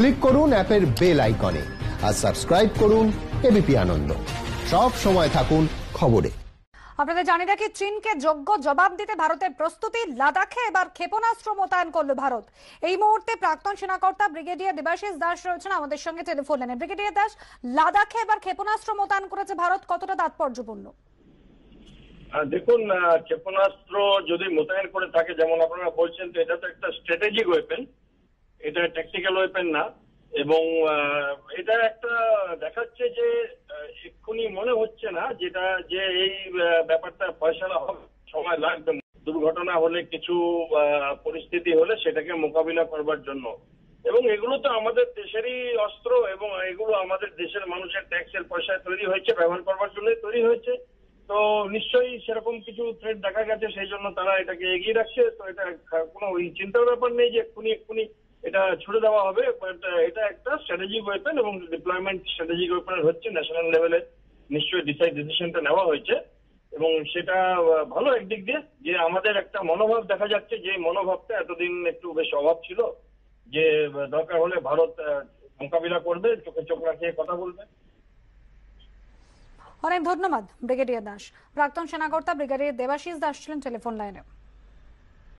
Click করুন অ্যাপের bell আইকনে আর সাবস্ক্রাইব করুন এবিপি আনন্দ। সব সময় থাকুন খবরে। আপনাদের জানিয়ে রাখি চীনকে যোগ্য জবাব দিতে ভারতের প্রস্তুতি লাদাখে এবার ক্ষেপণাস্ত্র মোতায়েন করল ভারত। এই মুহূর্তে প্রাক্তন সেনাকর্তা ব্রিগেডিয়ার দেবাশিস দাস রয়েছেন আমাদের সঙ্গে টেলিফোন। লাইনে ব্রিগেডিয়ার দাস লাদাখে এবার ক্ষেপণাস্ত্র মোতায়েন করেছে ভারত কতটা তাৎপর্যপূর্ণ? আহ, দেখুন ক্ষেপণাস্ত্র যদি মোতায়েন করে থাকে যেমন আপনারা বলছেন তো এটা তো একটা স্ট্র্যাটেজিক ওয়েপেন এটা ট্যাকটিক্যাল ওয়েপেন না, এবং এটা একটা দেখাচ্ছে যে এক্ষুনি মনে হচ্ছে না যেটা, যে এই ব্যাপারটা ফয়সালা হবে সময় লাগবে। দুর্ঘটনা হলে কিছু পরিস্থিতি হলে সেটাকে মোকাবিলা করবার জন্য। এবং এগুলো তো আমাদের দেশেরই অস্ত্র, এবং এগুলো আমাদের দেশের মানুষের ট্যাক্সের পয়সায় তৈরি হয়েছে, ব্যবহার করবার জন্য তৈরি হয়েছে। তো নিশ্চয়ই সেরকম কিছু থ্রেড দেখা গেছে, সেই জন্য তারা এটাকে এগিয়ে রাখছে। তো এটা কোনো চিন্তার ব্যাপার নেই যে এক্ষুনি এক্ষুনি এটা ছুড়ে দেওয়া হবে বাট এটা একটা স্ট্র্যাটেজিক ওয়েপেন এবং ডিপ্লয়মেন্ট স্ট্র্যাটেজিক ওয়েপেন হচ্ছে ন্যাশনাল লেভেলে নিশ্চয়ই ডিসাইড ডিসিশনটা নেওয়া হয়েছে। এবং সেটা ভালো একদিক দিয়ে যে আমাদের একটা মনোভাব দেখা যাচ্ছে যে মনোভাবটা এতদিন একটু বেশ অভাব ছিল যে দরকার হলে ভারত মোকাবিলা করবে, চোখে চোখ রাখিয়ে কথা বলবে। অনেক ধন্যবাদ, ব্রিগেডিয়ার দাস। প্রাক্তন সেনাকর্তা ব্রিগেডিয়ার দেবাশিস দাস ছিলেন টেলিফোন লাইনে।